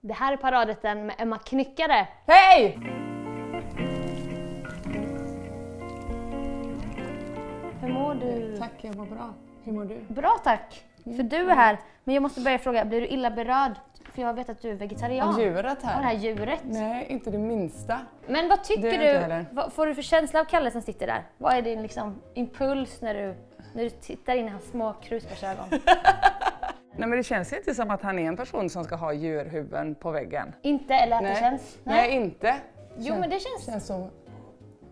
Det här är paradrätten med Emma Knyckare. Hej! Hur mår du? Tack, jag mår bra. Hur mår du? Bra tack! För du är här. Men jag måste börja fråga, blir du illa berörd? För jag vet att du är vegetarian. Av djuret Av det här här? djuret. Nej, inte det minsta. Men vad tycker du? Vad får du för känsla av Kalle som sitter där? Vad är din liksom, impuls när du, när du tittar in i hans små krusbärsögon? Nej, men det känns inte som att han är en person som ska ha djurhuvuden på väggen. Inte eller att det känns? Nej, inte. Jo men det känns. känns så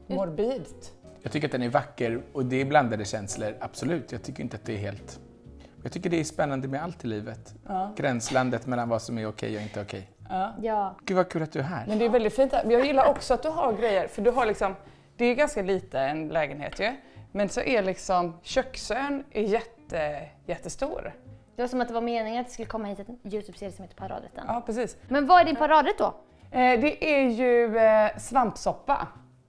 morbidt. Jag tycker att den är vacker och det är blandade känslor, absolut. Jag tycker inte att det är helt... Jag tycker det är spännande med allt i livet. Gränslandet mellan vad som är okej och inte okej. Ja. Gud vad kul att du är här. Men det är väldigt fint. Jag gillar också att du har grejer, för du har liksom, det är ganska lite en lägenhet ju. Men så är liksom köksön är jätte, jättestor. Det var som att det var meningen att det skulle komma hit en Youtube-serie som heter Paradrätten. Ja, precis. Men vad är din paradrätt då? Eh, det är ju eh, svampsoppa.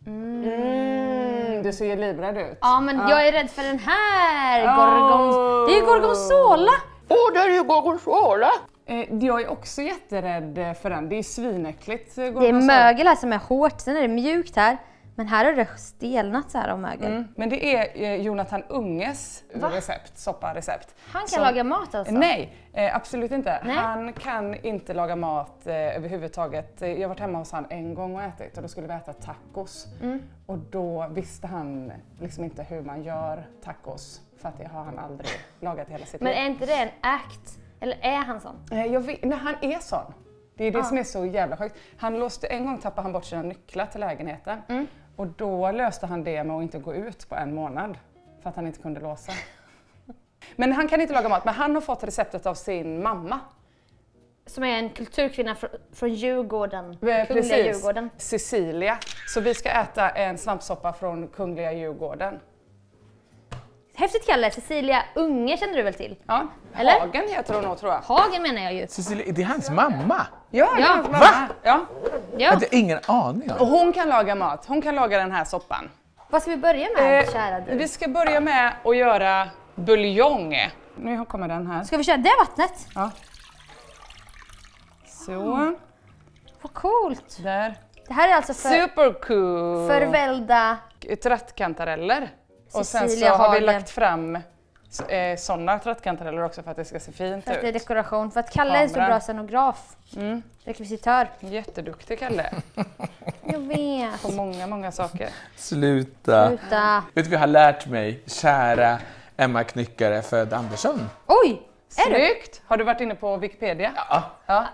Mm. Du ser ju livrädd ut. Ja men jag är rädd för den här Oh. gorgons... Det är ju gorgonzola! Åh, där är ju gorgonzola! Eh, jag är också jätterädd för den. Det är svinäckligt. eh, Det är mögel här som är hårt, sen är det mjukt här. Men här har det stelnat så här av mögel. Mm. Men det är eh, Jonathan Unges recept, sopparecept. Han kan Som- laga mat alltså? Nej, eh, absolut inte. Nej. Han kan inte laga mat eh, överhuvudtaget. Eh, Jag har varit hemma hos han en gång och ätit och då skulle vi äta tacos. Mm. Och då visste han liksom inte hur man gör tacos. För att det har han aldrig lagat i hela sitt Men liv. är inte det en act? Eller är han sån? Eh, Jag vet, nej, han är sån. Det är det som är så jävla sjukt. Han låste, en gång tappade han bort sina nycklar till lägenheten. Mm. Och då löste han det med att inte gå ut på en månad. För att han inte kunde låsa. Men han kan inte laga mat, men han har fått receptet av sin mamma. Som är en kulturkvinna fr från Djurgården. Eh, Kungliga Precis, Djurgården. Cecilia. Så vi ska äta en svampsoppa från Kungliga Djurgården. Häftigt Kalle, Cecilia Unge känner du väl till? Ja, Eller? Hagen heter hon nog tror jag. Hagen menar jag ju. Cecilia, det är hans mamma! Ja, det är Ja. hans mamma. Ja. Jag Ja. hade ingen aning Och om. hon kan laga mat. Hon kan laga den här soppan. Vad ska vi börja med Eh, kära du? Vi ska börja med att göra buljong. Nu kommer den här. Ska vi köra det vattnet? Ja. Så, Vad coolt! där. Det här är alltså för Supercool! förvällda... Trattkantareller. Och sen så har vi lagt fram eh, sådana trattkantareller också för att det ska se fint För att det är ut. dekoration. För att Kalle är en så Kameran. bra scenograf. Mm. Rekvisitör. Jätteduktig Kalle, Jag vet. på många, många saker. Sluta. Sluta. Vet du vad jag har lärt mig, kära Emma Knyckare född Andersson? Oj! Är du? Snyggt! Har du varit inne på Wikipedia? Ja, Ja.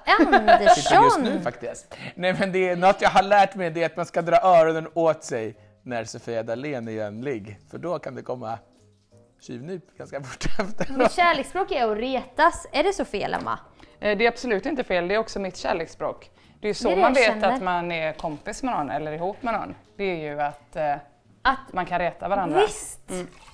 just nu Andersson! faktiskt. Nej men det är något jag har lärt mig, det är att man ska dra öronen åt sig när Sofia Dalén är gömlig. För då kan det komma tjuvnyp ganska fort efter. Mitt kärleksspråk är att retas. Är det så fel Emma? Eh, Det är absolut inte fel, det är också mitt kärleksspråk. Det är ju så Det är det man vet känner. att man är kompis med någon eller ihop med någon. Det är ju att eh, Att man kan reta varandra. visst,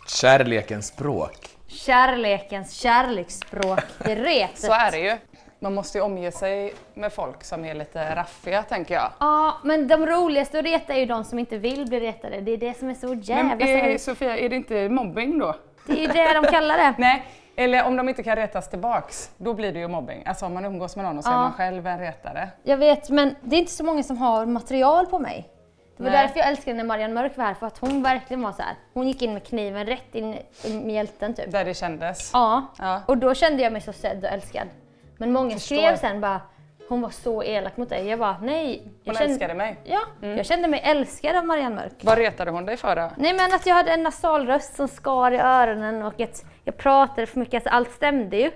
Kärlekens språk. kärlekens kärleksspråk, det är retet. Så är det ju. Man måste ju omge sig med folk som är lite raffiga tänker jag. Ja, men de roligaste att reta är ju de som inte vill bli retade. Det är det som är så jävla Men är, sorgligt. Sofia, är det inte mobbing då? Det är ju det de kallar det. Nej, eller om de inte kan retas tillbaks, då blir det ju mobbing. Alltså om man umgås med någon och så är Ja. man själv en retare. Jag vet, men det är inte så många som har material på mig. Det var Nej. därför jag älskade när Marianne Mörk var här, för att hon verkligen var så här. Hon gick in med kniven rätt in i mjälten typ. Där det kändes. Ja, Ja. och då kände jag mig så sedd och älskad. Men många Förstår. skrev sen bara, hon var så elak mot dig. Jag bara, nej. Jag Hon älskade mig. Ja, jag kände mig älskad av Marianne Mörk. Vad retade hon dig för då? Nej men att jag hade en nasalröst som skar i öronen och att jag pratade för mycket, alltså allt stämde ju.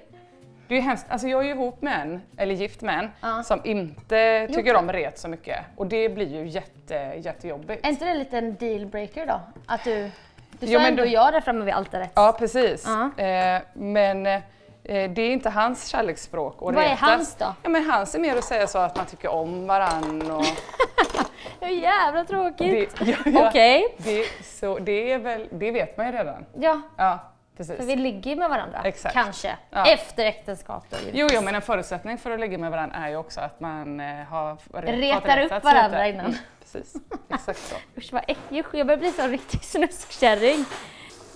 Det är ju hemskt. Alltså jag är ju ihop med en, eller gift med en, Ja. som inte tycker om ret så mycket. Och det blir ju jätte, jättejobbigt. Är inte det en liten dealbreaker då? Att du, du Jo, sa men ändå du- ja där framme vid altaret. Ja, precis. Ja. Eh, men eh, det är inte hans kärleksspråk. att Vad är hans då? Ja, men hans är mer att säga så att man tycker om varann. Och Hur jävla tråkigt. det, ja, ja, Okej. det, så, det, är väl, det vet man ju redan. Ja, Ja, precis. för vi ligger med varandra. Exakt. Kanske. Ja. Efter äktenskap då. Jo, jo, men en förutsättning för att ligga med varandra är ju också att man eh, har Retar upp varandra lite. innan. Mm, precis, exakt så. Usch vad äckligt. Jag börjar bli så en riktig snuskkärring.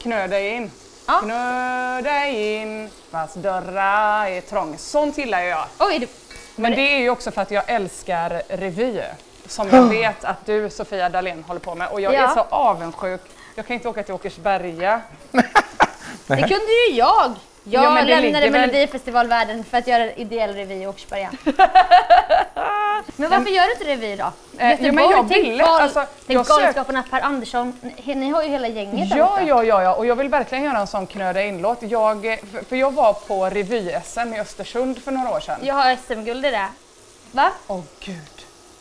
Knö dig in. Ja. Knö dig in fast dörrar är trång. Sånt gillar jag. Oj, du... Men det är ju också för att jag älskar revy. Som jag vet att du Sofia Dalén håller på med och jag är Ja. så avundsjuk. Jag kan inte åka till Åkersberga. Det kunde ju jag! Jag Ja, det lämnade Melodifestivalvärlden för att göra ideell revy i Åkersberga. men varför gör du inte revy då? Eh, jo, men jag ville, gal- alltså, tänk jag Galenskaparna Per Andersson, ni, har ju hela gänget där Ja, borta. ja, ja, ja, och jag vill verkligen göra en sån knöda in-låt. Jag, eh, för- jag var på revy-SM i Östersund för några år sedan. Jag har SM-guld i det. Va? Åh gud.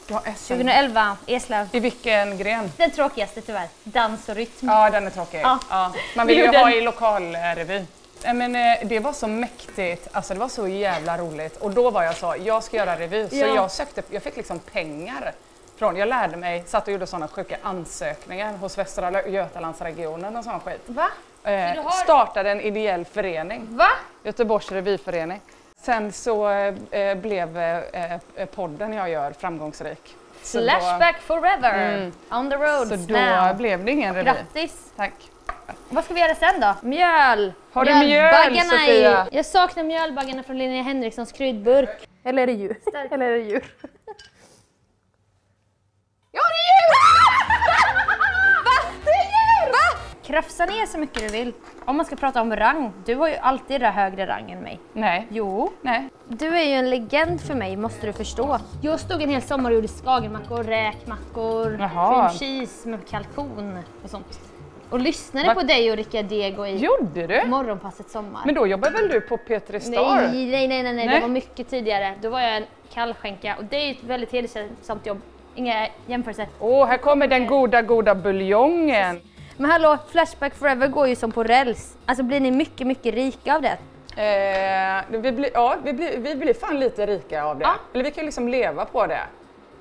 Ja, SM. 2011, Eslöv. I vilken gren? Den tråkigaste tyvärr. Dans och rytm. Ja, den är tråkig. Ja. Ja. Man vill Vi ju ha i lokalrevy. Nej, Men eh, det var så mäktigt, alltså det var så jävla roligt. Och då var jag så, jag ska göra revy. Så Ja. jag sökte, jag fick liksom pengar. Från, jag lärde mig, satt och gjorde sådana sjuka ansökningar hos Västra Götalandsregionen och sån skit. Va? Eh, har- startade en ideell förening. Va? Göteborgs revyförening. Sen så eh, blev eh, eh, podden jag gör framgångsrik. Då- Flashback forever! Mm. On the roads Så då now. blev det ingen revy. Grattis! Tack. Vad ska vi göra sen då? Mjöl! Har du mjöl, Mjölbaggarna Sofia? I, jag saknar mjölbaggarna från Linnea Henrikssons kryddburk. Eller är det djur? Eller är det djur? Ja, det är djur! Va? Det är djur! Va? Krafsa ner så mycket du vill. Om man ska prata om rang, du har ju alltid det högre rang än mig. Nej. Jo. Nej. Du är ju en legend för mig, måste du förstå. Jag stod en hel sommar och gjorde skagenmackor, räkmackor, cream cheese med kalkon och sånt. Och lyssnade Va? på dig och Rickard Dego i Gjorde du? Morgonpasset Sommar. Men då jobbar väl du på P3 Star? Nej, nej, nej, nej, nej, det var mycket tidigare. Då var jag en kallskänka och det är ett väldigt hedersamt jobb. Inga jämförelser. Åh, här kommer den goda, goda buljongen. Men hallå, Flashback Forever går ju som på räls. Alltså blir ni mycket, mycket rika av det? Eh, vi, blir, ja, vi, blir, vi blir fan lite rika av det. Ja. Eller vi kan liksom leva på det.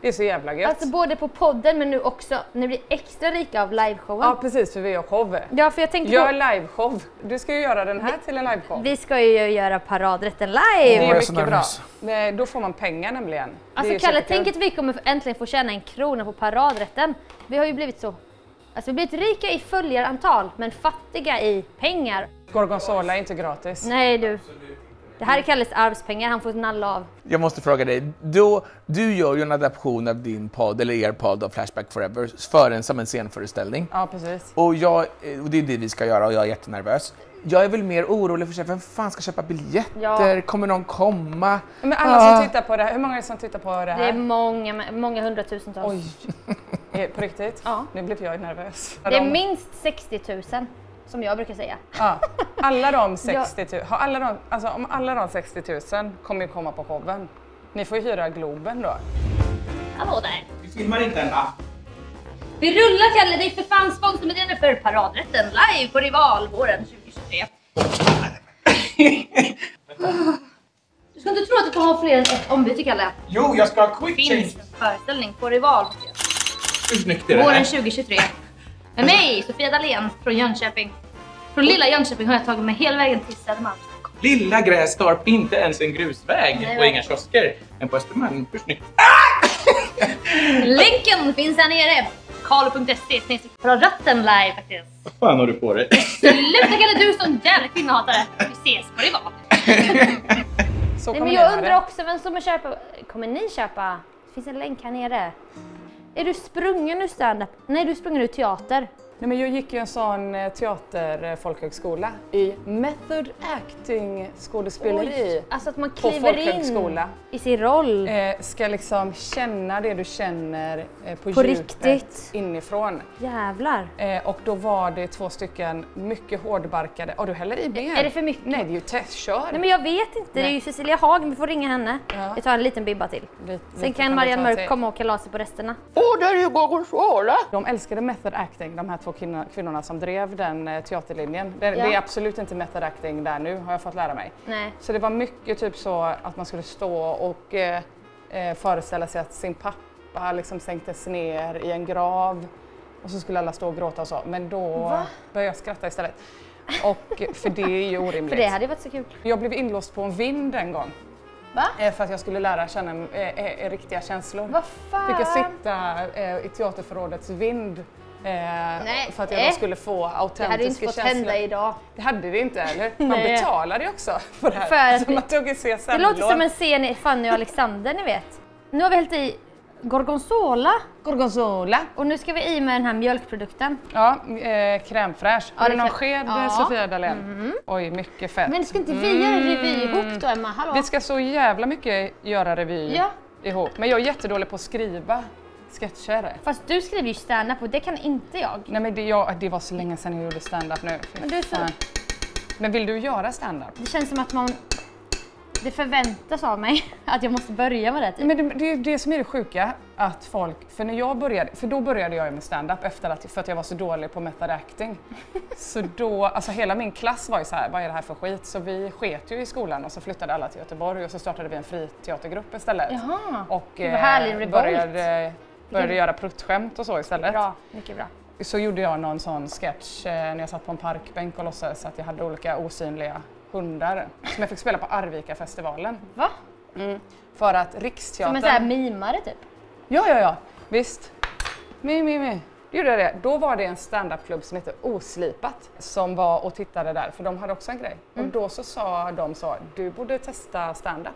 Det är så jävla gött. Alltså både på podden men nu också, ni blir extra rika av liveshowen. ja, precis, för vi har show. Ja, för jag tänkte Gör på, liveshow. Du ska ju göra den här till en liveshow. vi ska ju göra paradrätten live. Det är mycket bra. Nej, Då får man pengar nämligen. Alltså Kalle, tänk att vi kommer äntligen få tjäna en krona på paradrätten. Vi har ju blivit så, alltså vi har blivit rika i följarantal men fattiga i pengar. Gorgonzola är inte gratis. Nej du, det här är Kalles arvspengar han får nalla av. Jag måste fråga dig, du, du gör ju en adaption av din podd, eller er podd av Flashback Forever, för en, som en scenföreställning. Ja, precis. Och, jag, eh, och det är det vi ska göra och jag är jättenervös. Jag är väl mer orolig för sig, vem fan ska köpa biljetter? Ja. Kommer någon komma? Men alla Ah. som tittar på det här, hur många är det som tittar på det Det är här? många, många hundratusentals. Oj. Är- På riktigt? Ja. Nu blev jag nervös. Det är minst 60 000 som jag brukar säga. Ja, alla de 60 000, har alla de, alltså om alla de 60 000 kommer ju komma på showen. Ni får ju hyra Globen då. Hallå där! Vi filmar inte än va? Vi rullar Kalle, det är för fan sponsormeddelande för paradrätten live på Rival våren 2023. Du ska inte tro att du kommer ha fler än ett ombyte Kalle. Jo, jag ska ha quick Det finns en föreställning på Rival Hur snyggt är det våren här? 2023. Med mig, Sofia Dalén från Jönköping. Från lilla Jönköping har jag tagit mig hela vägen till Södermalm. Lilla Grästorp, inte ens en grusväg Nej, och inga kiosker. Men på Östermalm, hur snyggt? Länken finns här nere. Karlo.se snedstreck paradrätten live faktiskt. Vad fan har du på dig? Sluta Kalle, du sån jävla kvinnohatare. Vi ses på Rival. Så Nej, men jag undrar det. också, vem som köpa? Kommer ni köpa? Det finns en länk här nere. Är du sprungen ur standup? Nej, du är sprungen ur teater. Nej, men jag gick ju en sån eh, teaterfolkhögskola i method acting skådespeleri. Alltså att man kliver in i sin roll. Eh, ska liksom känna det du känner eh, på, På djupet riktigt. inifrån. Jävlar. Eh, och då var det två stycken mycket hårdbarkade. Och du häller i mer. Är det för mycket? Nej, det är ju test. Kör! Nej men jag vet inte, det är ju Cecilia Hagen, vi får ringa henne. Ja. Jag tar en liten bibba till. Lite- Sen lite kan vi Marianne Mörk komma och kalasa på resterna. Åh, där är ju Gorgonzola! De älskade method acting, de här två kvinnorna, kvinnorna som drev den eh, teaterlinjen. Det, Ja. det är absolut inte method acting där nu, har jag fått lära mig. Nej. Så det var mycket typ så att man skulle stå och eh, eh, föreställa sig att sin pappa liksom sänktes ner i en grav och så skulle alla stå och gråta och så. Men då Va? började jag skratta istället. Och, för det är ju orimligt. För det hade ju varit så kul. Jag blev inlåst på en vind en gång. Va? Eh, för att jag skulle lära känna eh, eh, riktiga känslor. Vad fan? Fick jag sitta eh, i teaterförrådets vind Eh, för att jag nej. då skulle få Det autentiska hade inte fått känslor. hända idag. Det hade det inte eller? Man Nej. betalade ju också för det här. För att vi- att tog se Det låter som en scen i Fanny och Alexander ni vet. Nu har vi hällt i gorgonzola gorgonzola. och nu ska vi i med den här mjölkprodukten. Ja, eh, crème Har det du någon sked Ja. Sofia Dalén? Oj, mycket fett. Men ska inte vi göra revy ihop då Emma? Hallå? Vi ska så jävla mycket göra revy Ja. ihop. Men jag är jättedålig på att skriva sketcher. Fast du skriver ju stand-up och det kan inte jag. Nej men det, jag, det var så länge sedan jag gjorde stand-up nu. Men du så-. Men vill du göra stand-up? Det känns som att man... Det förväntas av mig att jag måste börja med det. Typ. Men det, det är det som är det sjuka, att folk, för när jag började, för då började jag med stand-up efter att, för att jag var så dålig på method acting. Så då, alltså hela min klass var ju så här, vad är det här för skit? Så vi sket ju i skolan och så flyttade alla till Göteborg och så startade vi en friteatergrupp istället. Jaha. Och vad härlig eh, revolt. började, började göra pruttskämt och så istället. Bra, mycket bra. Så gjorde jag någon sån sketch eh, när jag satt på en parkbänk och låtsades att jag hade olika osynliga hundar som jag fick spela på Arvika-festivalen. Va? För att Som Riksteatern... en sån här mimare typ. Ja, ja, ja, visst. Mi, mi, mi. Gjorde jag det. Då var det en standupklubb som hette Oslipat som var och tittade där, för de hade också en grej. Och då så sa de så, du borde testa standup.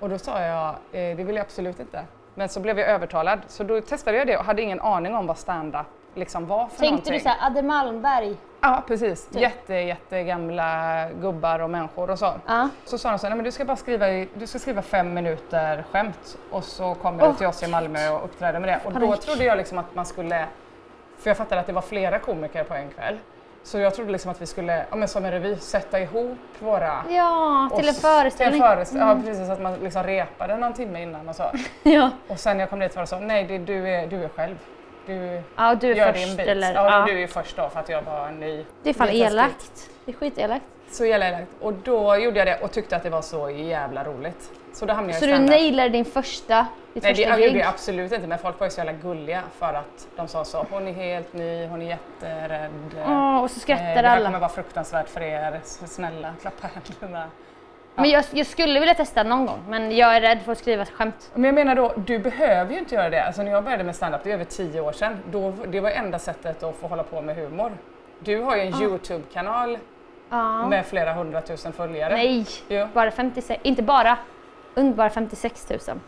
Och då sa jag, eh, det vill jag absolut inte. Men så blev jag övertalad, så då testade jag det och hade ingen aning om vad standup liksom var för Tänkte någonting. du såhär Adde Malmberg? Ja, precis. Jätte, jättegamla gubbar och människor och så. Ja. Så sa de så här, "Nej, men du ska bara skriva, i- du ska skriva fem minuter skämt och så kommer du till oss i Malmö och uppträder med det. Och då Panik. trodde jag liksom att man skulle, för jag fattade att det var flera komiker på en kväll. Så jag trodde liksom att vi skulle, ja men som en revy, sätta ihop våra... Ja, till en föreställning. Till en föreställ- Ja precis, att man liksom repade någon timme innan och så. Ja. Och sen när jag kom dit var det så, nej det, du, är, du är själv. Du ja, du är gör först din bit. eller? Ja, Ja. du är först då för att jag var ny. Det är fan elakt. Det är skitelakt. Så jävla elakt. Och då gjorde jag det och tyckte att det var så jävla roligt. Så då hamnade jag Så i du nailade din första, ditt Nej det gjorde jag absolut inte men folk var ju så jävla gulliga för att de sa så, hon är helt ny, hon är jätterädd. Åh, och så Eh, skrattar det här kommer alla. vara fruktansvärt för er, så snälla klappa händerna. Men jag, jag skulle vilja testa någon gång, men jag är rädd för att skriva skämt. Men jag menar då, du behöver ju inte göra det. Alltså när jag började med stand-up, det är över tio år sedan, då, det var enda sättet att få hålla på med humor. Du har ju en Youtube-kanal Ja. med flera hundratusen följare. Nej, Jo. bara 56, inte bara, underbara 56 000.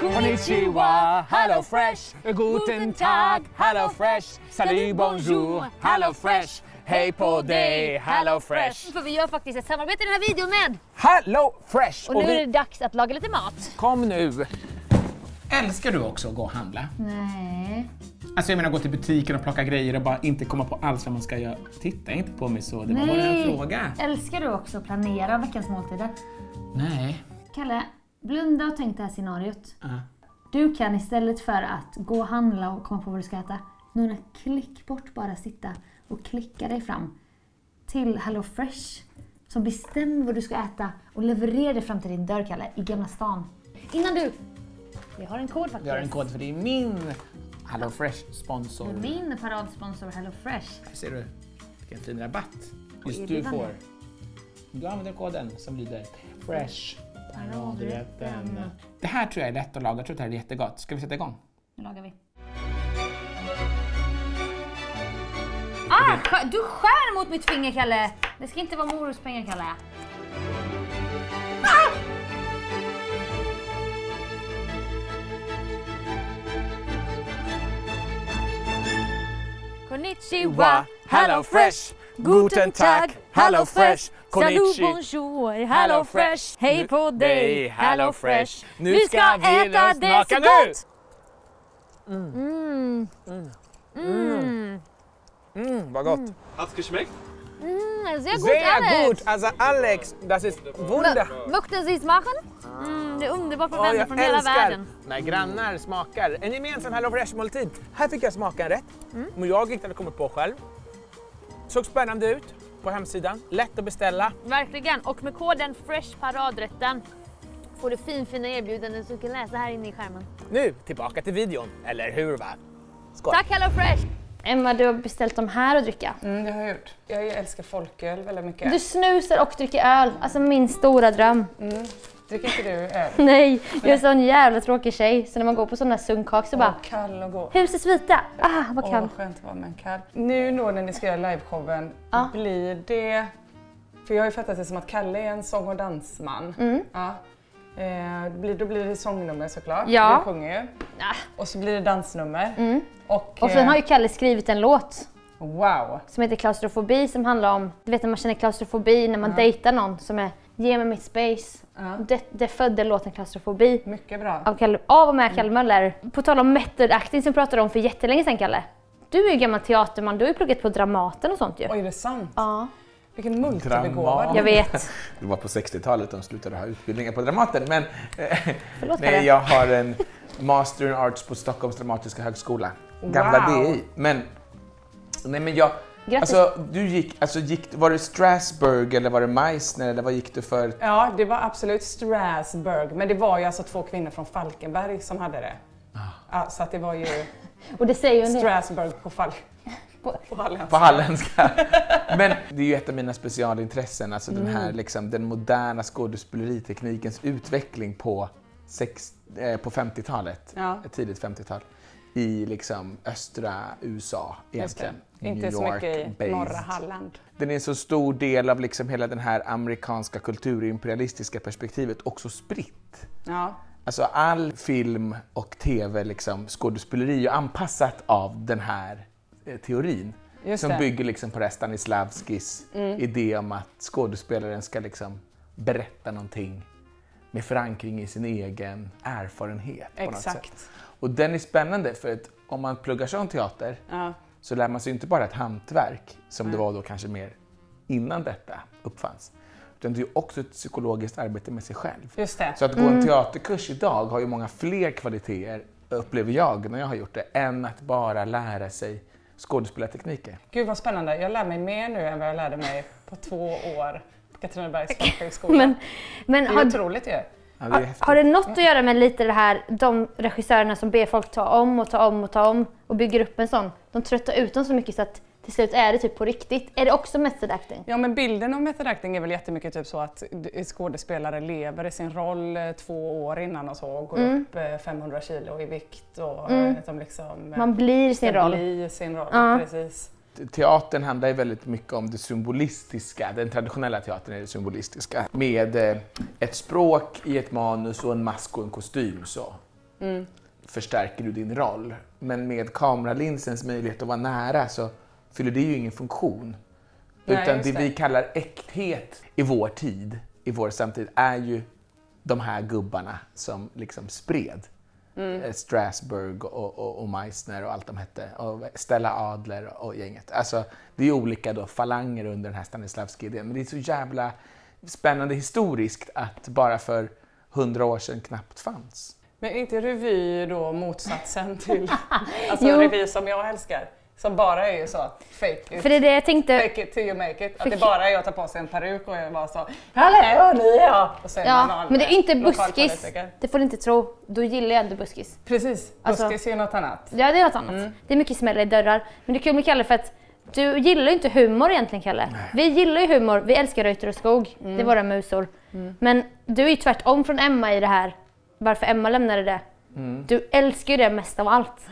Konnichiwa, hello fresh, guten tag, hello fresh, salut bonjour, hello fresh, hej på dig, hello fresh. För vi gör faktiskt ett samarbete i den här videon med! Hello fresh! Och nu är det dags att laga lite mat. Kom nu! Älskar du också att gå och handla? Nej. Alltså jag menar gå till butiken och plocka grejer och bara inte komma på alls vad man ska göra. Titta inte på mig så, det var bara en fråga. Älskar du också att planera veckans måltider? Nej. Kalle, blunda och tänk det här scenariot. Ja. Du kan istället för att gå och handla och komma på vad du ska äta, några klick bort bara sitta och klicka dig fram till Hello Fresh som bestämmer vad du ska äta och levererar det fram till din dörr, Kalle, i Gamla stan. Innan du... Vi har en kod faktiskt. Vi har en kod för det är min Hello Fresh sponsor. Min paradsponsor Hello Fresh. Här ser du vilken fin rabatt just du får. Du använder koden som lyder Fresh paradrätten. Det här tror jag är lätt att laga, jag tror att det här är jättegott. Ska vi sätta igång? Nu lagar vi. Ah, du skär mot mitt finger, Kalle! Det ska inte vara morotspengar, Kalle. Konnichiwa, Hello Fresh, guten Tag, Hello Fresh, Salut, konnichi, bonjour, Hello Fresh. hej på dig, hello fresh. Nu ska vi äta det så gott! Mm. Mm, vad gott. Hat's geschmeckt? Mm, sehr gut, Sehr Alex. gut, also Alex, das ist wunder. Möchten Sie es machen? Mm, det är underbart Åh, vänner jag från hela älskar världen. när grannar smakar. En gemensam Hello Fresh-måltid. Här fick jag smaka en rätt som jag inte hade kommit på själv. Såg spännande ut på hemsidan. Lätt att beställa. Verkligen. Och med koden FRESH paradrätten får du finfina erbjudanden som du kan läsa här inne i skärmen. Nu tillbaka till videon, eller hur va? Skål! Tack Hello Fresh! Emma, du har beställt de här att dricka. Mm, det har jag gjort. Jag älskar folköl väldigt mycket. Du snusar och dricker öl. Alltså min stora dröm. Det Dricker inte du öl? Nej, jag är sån jävla tråkig tjej. Så när man går på sån här sundkak så bara, Åh, kall och god. husets vita. Ah, vad Åh, kall. vad skönt att vara med en kall. Nu då när ni ska göra liveshowen, Ja. blir det... För jag har ju fattat det som att Kalle är en sång och dansman. Mm. Ja. Eh, blir, då blir det sångnummer såklart, Ja. du sjunger ju. Ah. Och så blir det dansnummer. Mm. Och, Och sen eh, har ju Kalle skrivit en låt Wow! som heter klaustrofobi som handlar om, du vet när man känner klaustrofobi när man Ja. dejtar någon som är ge mig mitt space. Ja. Det, det födde låten klaustrofobi Mycket bra. av, Kalle, av och med Kalle Möller. På tal om method acting som vi pratade om för jättelänge sedan Kalle. Du är ju gammal teaterman, du har ju pluggat på Dramaten och sånt ju. Oj, är det sant? Ja, Vilken multibegåvad. Dramat. jag vet. Det var på 60-talet de slutade ha utbildningar på Dramaten. Men eh, Förlåt Kalle. nej, jag har en Master in Arts på Stockholms Dramatiska högskola. Gamla Wow. DI. Men, nej men jag... Grattis. Alltså, du gick, alltså gick, var det Strasbourg eller var det Meissner eller vad gick du för? Ja, det var absolut Strasbourg. Men det var ju alltså två kvinnor från Falkenberg som hade det. Ah. Ja, så att det var ju Och det säger ju. Strasbourg på Fal... På, på Halländska. På halländska. Men det är ju ett av mina specialintressen, alltså den Mm. här liksom, den moderna skådespeleriteknikens utveckling på, sex, eh, på 50-talet, Ja. tidigt 50-tal, i liksom östra USA egentligen. Inte New så York mycket i based. norra Halland. Den är en så stor del av liksom hela den här amerikanska kulturimperialistiska perspektivet också spritt. Ja. Alltså all film och tv, liksom, skådespeleri är anpassat av den här eh, teorin. Just som det. Mm. bygger liksom på Stanislavskis idé om att skådespelaren ska liksom berätta någonting med förankring i sin egen erfarenhet. Exakt. Och den är spännande för att om man pluggar sån teater Ja. så lär man sig inte bara ett hantverk, som det var då kanske mer innan detta uppfanns. Utan det är ju också ett psykologiskt arbete med sig själv. Just det. Så att gå en teaterkurs idag har ju många fler kvaliteter, upplever jag, när jag har gjort det, än att bara lära sig skådespelartekniker. Gud vad spännande. Jag lär mig mer nu än vad jag lärde mig på två år på Katrinebergs folkhögskola. Men, men det är har, otroligt ju. Ja, det är har, det något att göra med lite det här, de regissörerna som ber folk ta om och ta om och ta om och bygger upp en sån, de tröttar ut dem så mycket så att till slut är det typ på riktigt. Är det också method acting? Ja men bilden av method acting är väl jättemycket typ så att skådespelare lever i sin roll eh, två år innan och så och går Mm. upp eh, 500 kilo i vikt och eh, att de liksom eh, Man blir sin roll. bli sin roll. Ja. Precis. Teatern handlar ju väldigt mycket om det symbolistiska, den traditionella teatern är det symbolistiska. Med eh, ett språk i ett manus och en mask och en kostym så förstärker du din roll. Men med kameralinsens möjlighet att vara nära så fyller det ju ingen funktion. Nej, Utan det det. vi kallar äkthet i vår tid, i vår samtid, är ju de här gubbarna som liksom spred. Mm. Strasbourg och, och, och Meissner och allt de hette. Och Stella Adler och gänget. Alltså, det är olika då falanger under den här Stanislavski-idén. Men det är så jävla spännande historiskt att bara för hundra år sedan knappt fanns. Men inte revy då motsatsen till alltså revy som jag älskar? Som bara är ju så, fake it, För det är det jag tänkte, fake it till you make it. Att det bara är att ta på sig en peruk och jag bara så, hallå ni är jag! Och sen man ja, någon men det är inte buskis. Det får du inte tro. Då gillar jag inte buskis. Precis, Alltså- buskis är något annat. Ja, det är något annat. Mm. Det är mycket smälla i dörrar. Men det är kul med Kalle för att du gillar ju inte humor egentligen Kalle. Vi gillar ju humor, vi älskar Reuter och Skog. Mm. Det är våra musor. Men du är ju tvärtom från Emma i det här. Varför Emma lämnade det. Mm. Du älskar ju det mest av allt.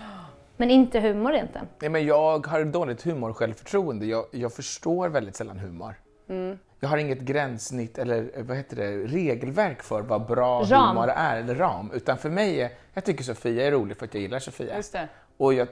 Men inte humor egentligen. Nej, men jag har dåligt humor och självförtroende. Jag, jag förstår väldigt sällan humor. Mm. Jag har inget gränssnitt eller eh, vad heter det, regelverk för vad bra Ram. humor är, eller ram. Utan för mig är, jag tycker Sofia är rolig för att jag gillar Sofia. Just det. Och jag,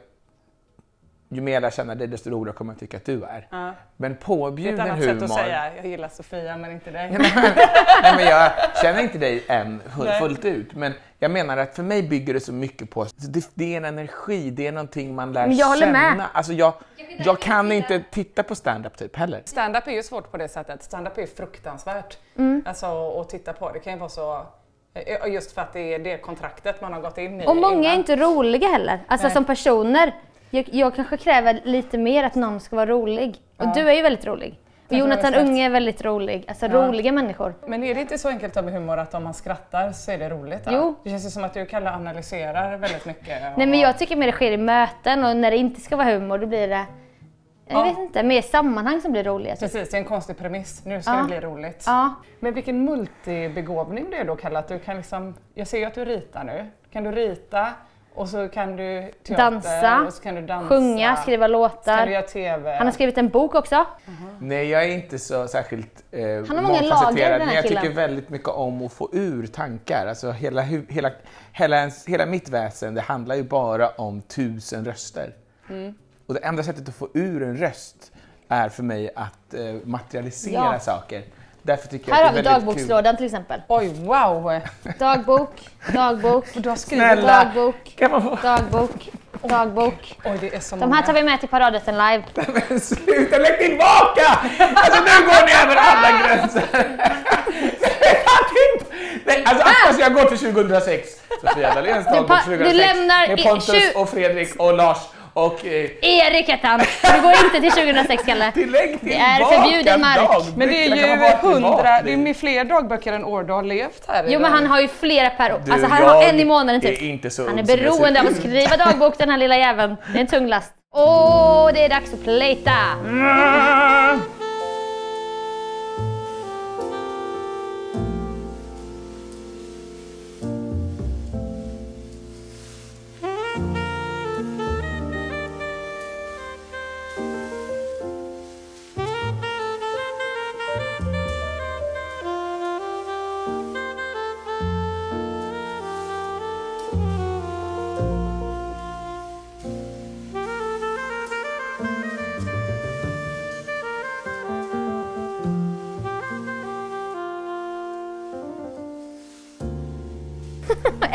ju mer jag känna dig, desto roligare kommer jag tycka att du är. Ja. Men Ett påbjuden annat humor... sätt att säga, jag gillar Sofia men inte dig. Nej, men jag känner inte dig än hu- Nej. fullt ut. Men jag menar att för mig bygger det så mycket på... Det, det är en energi, det är någonting man lär Men jag håller känna. med. Alltså jag, jag kan inte titta på stand-up typ heller. Stand-up är ju svårt på det sättet. Stand-up är ju fruktansvärt. Mm. Alltså att titta på. Det kan ju vara så, eh, just för att det är det kontraktet man har gått in i Och många är innan. inte roliga heller. Alltså Nej. som personer. Jag, jag kanske kräver lite mer att någon ska vara rolig. Och Ja. du är ju väldigt rolig. Och Jonathan. Unge är väldigt rolig. Alltså Ja. roliga människor. Men är det inte så enkelt med humor att om man skrattar så är det roligt? då? Jo. Det känns ju som att du Kalle analyserar väldigt mycket. Nej men jag tycker mer det sker i möten och när det inte ska vara humor då blir det Jag vet inte, mer sammanhang som blir roliga. Typ. Precis, det är en konstig premiss. Nu ska Ja. det bli roligt. Ja. Men vilken multibegåvning det är då Kalle, att du kan liksom, jag ser ju att du ritar nu. Kan du rita och så kan du teater Dansa, och så kan du dansa. Sjunga, skriva Så kan du låtar. göra TV. Han har skrivit en bok också. Nej, jag är inte så särskilt eh, har många mångfacetterad, lager, den här men jag tycker väldigt mycket om att få ur tankar. Alltså hela, hela, hela, ens, hela mitt väsen, det handlar ju bara om tusen röster. Mm. Och det enda sättet att få ur en röst är för mig att eh, materialisera Ja. saker. Därför tycker Här jag har vi att det är väldigt kul. dagbokslådan till exempel. Oj, wow! Dagbok, dagbok, Du har skrivit... Snälla. dagbok, Kan man få... dagbok, dagbok. Oj, det är så De många. här tar vi med till paradrätten live. Men sluta, lägg tillbaka! Alltså nu går ni över alla gränser. Nej, alltså Atlas, jag går till 2006. Sofia Dahléns dagbok du 2006. lämnar Med i- Pontus tju- och Fredrik och Lars och eh, Erik hette han. Du går inte till 2006 Kalle. tillägg Det är förbjuden mark. Men det är ju hundra, det är med fler dagböcker än år du har levt här. Jo men han har ju flera per år. Alltså han har en i månaden typ. är inte så Han är beroende av att skriva dagbok den här lilla jäveln. Det är en tung last. Åh, det är dags att plita!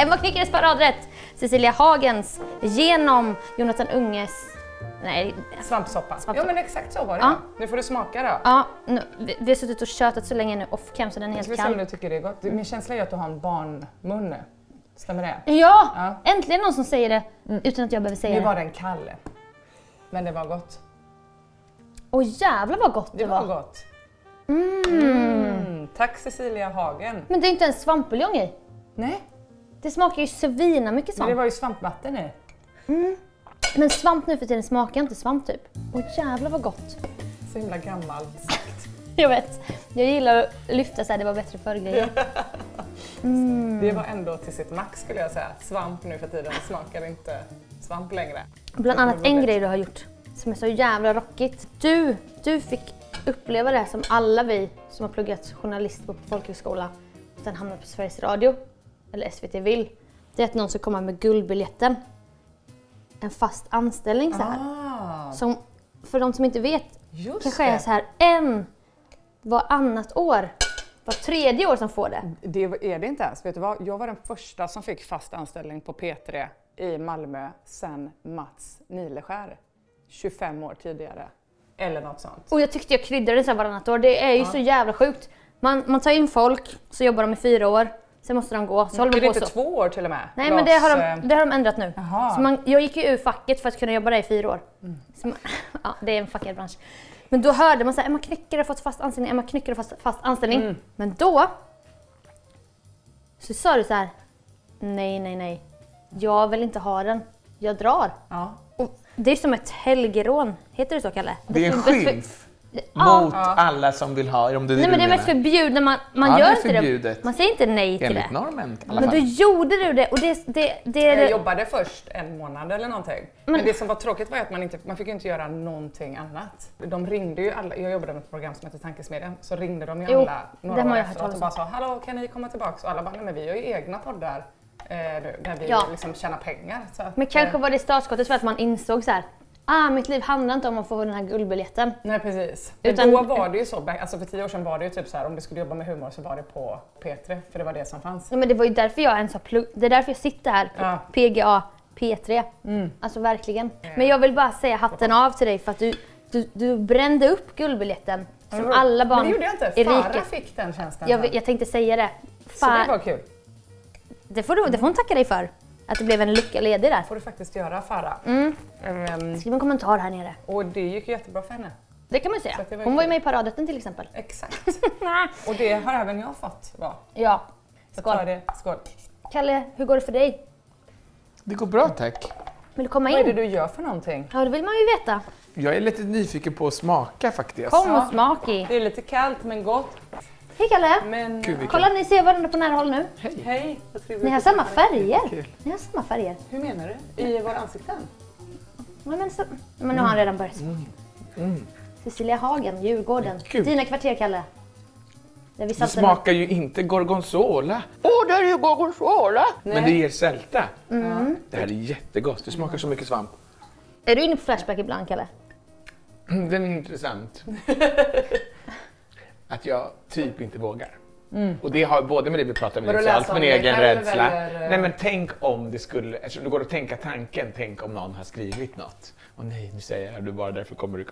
Emma Knyckares paradrätt. Cecilia Hagens genom Jonathan Unges... Nej, Svampsoppa. Svampsoppa. Ja men exakt så var det. Ja. Nu får du smaka då. ja, nu, vi, vi har suttit och tjötat så länge nu off cam så den är Ska helt vi se om kall. du tycker det är gott. Min känsla är att du har en barnmun nu. Stämmer det? Ja, Ja. äntligen någon som säger det utan att jag behöver säga Nu det. var den kall. Men det var gott. Åh jävlar vad gott det, Det var var. gott. Mm. Tack Cecilia Hagen. Men det är inte ens svampbuljong i. Nej, Det smakar ju svina mycket men svamp. det var ju svampvatten i. Men svamp nu för tiden smakar inte svamp typ. Åh jävlar vad gott. Så himla gammalt. Jag vet. Jag gillar att lyfta så här, det var bättre förr grejer. Det var ändå till sitt max skulle jag säga. Svamp nu för tiden smakar inte svamp längre. Bland annat en grej du har gjort som är så jävla rockigt. Du, du fick uppleva det som alla vi som har pluggat journalist på folkhögskola och sen hamnat på Sveriges Radio, eller SVT vill. Det är att någon ska komma med guldbiljetten. En fast anställning så här. Ah, Som för de som inte vet just kanske är det. så här en var annat år, var tredje år som får det. Det är det inte ens. Vet du vad? Jag var den första som fick fast anställning på P3 i Malmö sen Mats Nileskär. 25 år tidigare. Eller något sånt. Och jag tyckte jag kryddade det så här varannat år. Det är ju så jävla sjukt. Man, man tar in folk, så jobbar de i fyra år, sen måste de gå. Så håller man det på inte så. två år till och med? Nej men det har, de, det har de ändrat nu. Så man, jag gick ju ur facket för att kunna jobba där i fyra år. Mm. Så man, ja, det är en fuckad bransch. Men då hörde man såhär, Emma Knyckare har fått fast anställning, Emma Knyckare har fått fast anställning. Mm. Men då så sa du så här: nej nej nej, jag vill inte ha den, jag drar. Ja. Och det är som ett helgerån, heter det så Kalle? Det är en för- skymf Ja. mot alla som vill ha, om det är Nej det men det är mest förbjudet, man, man Ja, det gör är inte förbjudet. det. Man säger inte nej till Enligt det. normen i alla Men då fall. gjorde du det och det, det, det är Jag det. jobbade först en månad eller någonting. Men, det som var tråkigt var att man inte man fick inte göra någonting annat. De ringde ju alla, jag jobbade med ett program som heter Tankesmedjan, så ringde de ju Jo, alla det några år efteråt och bara sa hallå kan ni komma tillbaks? Och alla bara nej men vi har ju egna poddar eh, där vi Ja. liksom tjänar pengar. Så att, Men kanske eh, var det startskottet för att man insåg så här. Ah, mitt liv handlar inte om att få den här guldbiljetten. Nej precis. Men Utan- då var det ju så, alltså för tio år sedan var det ju typ så här om du skulle jobba med humor så var det på P3 för det var det som fanns. Nej, men det var ju därför jag ens har plugg... Det är därför jag sitter här på Ja. PGA P3. Alltså verkligen. Men jag vill bara säga hatten av till dig för att du, du, du brände upp guldbiljetten som alla barn Men det gjorde jag inte. Farah fick den tjänsten Jag, jag tänkte säga det. Så det var kul. det, får du, det får hon tacka dig för. Att det blev en lucka ledig där. får du faktiskt göra Farah. Mm. Ehm, Skriv en kommentar här nere. och det gick ju jättebra för henne. Det kan man säga. Var Hon var ju med i paradrätten till exempel. Exakt. och det har även jag fått vara. Ja. Skål. det. Skål. Kalle, hur går det för dig? Det går bra tack. Vill du komma Vad är det in? du gör för någonting? Ja, det vill man ju veta. Jag är lite nyfiken på att smaka faktiskt. Kom och smak i. Det är lite kallt men gott. Hej Kalle! Men Gud, vilken- Kolla, ni ser varandra på nära håll nu. hej, trevligt. Ni har samma färger. Kul. Ni har samma färger. Hur menar du? I våra ansikten? Ja, men, så, men nu har han redan börjat. Cecilia Hagen, Djurgården. Gud. Dina kvarter, Kalle. Det smakar ju inte gorgonzola, Åh, där är ju gorgonzola! men det ger sälta. Mm. Det här är jättegott. Det smakar så mycket svamp. Är du inne på Flashback ibland, Kalle? Mm, Den är intressant. att jag typ inte vågar. Och det har både med det vi pratade om Vadå, initialt, min egen rädsla. eller? Nej men tänk om det skulle, eftersom det går att tänka tanken, tänk om någon har skrivit något. Åh nej, nu säger jag det bara därför kommer du...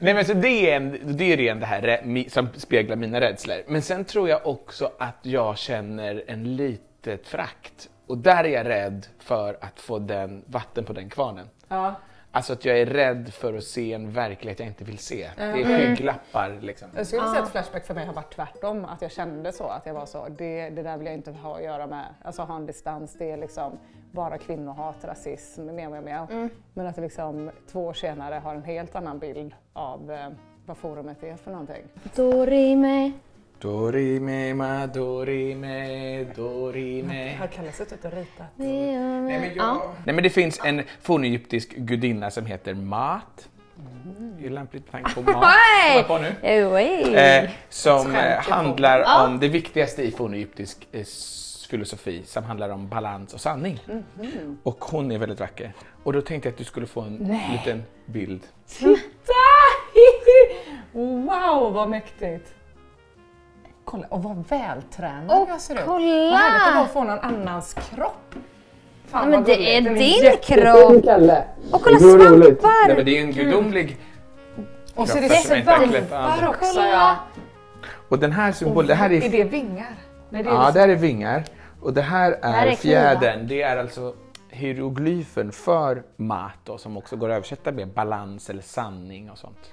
nej men så det är, en, det är ren det här som speglar mina rädslor. Men sen tror jag också att jag känner en litet frakt. Och där är jag rädd för att få den, vatten på den kvarnen. Ja. Alltså att jag är rädd för att se en verklighet jag inte vill se. Det är skygglappar liksom. Jag skulle säga att Flashback för mig har varit tvärtom. Att jag kände så. Att jag var så. Det, det där vill jag inte ha att göra med. Alltså ha en distans. Det är liksom bara kvinnohat, rasism, mer, mer, mer. Men att det liksom två år senare har en helt annan bild av eh, vad forumet är för någonting. Dorime. Dorime, ma, dorime, dorime. Har Kalle suttit och ritat? Nej men, Ja. Nej men det finns en fornegyptisk gudinna som heter Mat. Det är lämpligt med tanke på mat. Jag på nu. Oj. Eh, som eh, handlar om det viktigaste i fornegyptisk eh, filosofi som handlar om balans och sanning. Och hon är väldigt vacker. Och då tänkte jag att du skulle få en liten bild. Wow, vad mäktigt! Kolla, och vad vältränad jag ser ut. kolla! Vad härligt att bara få någon annans kropp. Fan, Ja, men det är Den din kropp. Kalle. Och kolla Nej svampar! men det är en gudomlig Och så är det svampar också. Kolla. Ja. Och den här symbolen, det här är Är det vingar? Nej, det är Ja, där är vingar. Och det här är, här är fjädern. Det är alltså hieroglyfen för mat då, som också går att översätta med balans eller sanning och sånt.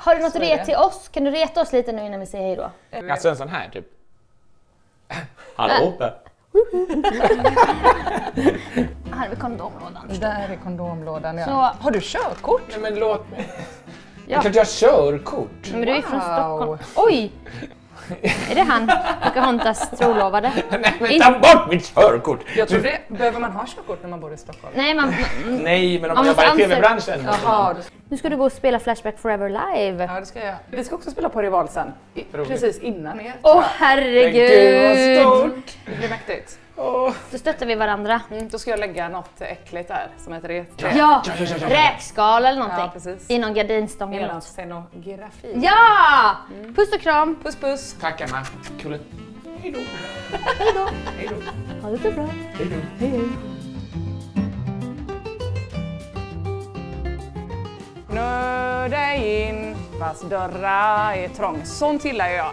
Har du något är ret det. till oss? Kan du reta oss lite nu innan vi säger hej då? Alltså en sån här typ. Hallå? Här vi kondomlådan. Där är kondomlådan ja. Så- Har du körkort? Nej men låt mig. Ja. Jag klart jag har körkort. Men du är från Wow. Stockholm. Oj! Är det han? Pocahontas trolovade? Nej men ta bort mitt körkort! Jag tror det. Behöver man ha körkort när man bor i Stockholm? Nej, man, man, Nej men om Man jobbar i tv-branschen. Jaha, nu ska du gå och spela Flashback Forever live. ja det ska jag. Vi ska också spela på Rival sen. I, precis innan er. Åh Men herregud! gud vad stort! Det blir mäktigt. Åh. Då stöttar vi varandra. Mm, då ska jag lägga något äckligt där som heter det. Ja! Räkskal eller någonting. Ja, precis. I någon gardinstång eller något. scenografi. Ja! Puss och kram! Puss puss! Tack Emma. Kul att... Hej då. Hej! Hej. Ha det så bra. Hej då. Nörda in fast dörrar är trång. Sånt gillar jag.